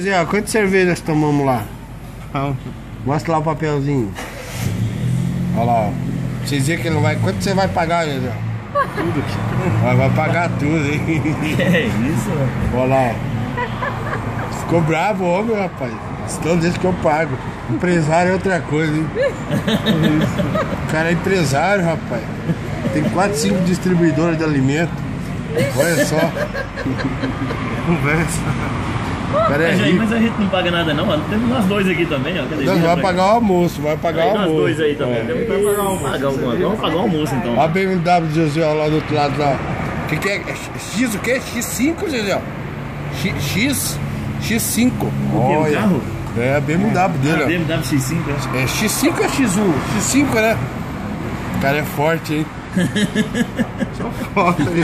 Zé, quantas cervejas tomamos lá? Mostra lá o papelzinho. Olha lá, ó. Você dizer que ele não vai. Quanto você vai pagar, Zé? Tudo aqui. Vai, vai pagar tudo, hein? É isso, mano. Olha lá, ó. Ficou bravo, homem, rapaz. Então deixa que eu pago. Empresário é outra coisa, hein? O cara é empresário, rapaz. Tem 4, 5 distribuidores de alimento. Olha só. Conversa. O cara é Mas, aí, mas a gente não paga nada não, mano. Temos nós dois aqui também, ó. Cadê? Nós vai pagar o almoço, vai pagar o Aí nós almoço. dois aí também. É. Temos que pagar, um, pagar alguma Vamos pagar o almoço então. A BMW de José lá do outro lado lá. O que, que é? É X o quê? X5, José? X, X5. O que, o Olha. carro? É a BMW Ah, dele, ó. BMW X5, é? É X5 ou X1? X5, né? O cara é forte, hein? Só foto aí.